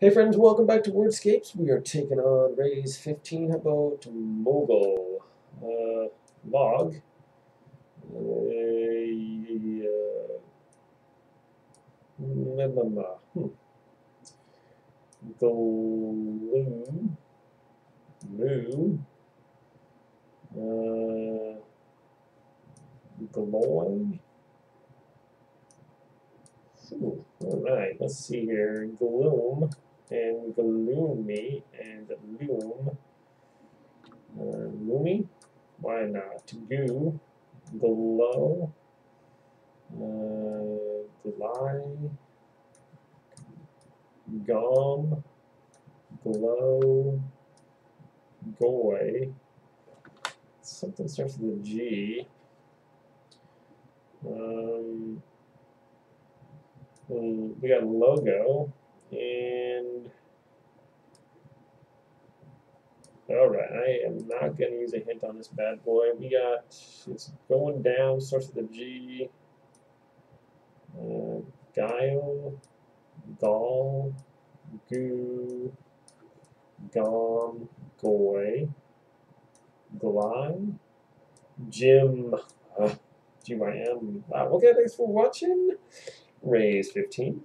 Hey friends, welcome back to Wordscapes. We are taking on Rays 15. About Mogul? Uh, log. Uh, uh, hmm. Glue. Moo. Uh, Gloy. Ooh, all right, let's see here. Gloom and gloomy and loom. Uh, loomy? Why not? Goo, glow, uh, gly, gum, glow, goy. Something starts with a G. Um, we got logo and all right I am not going to use a hint on this bad boy. We got it's going down starts with a G. Uh, guile gall goo gom goy glide Jim uh, G-Y-M wow okay thanks for watching. Rays 15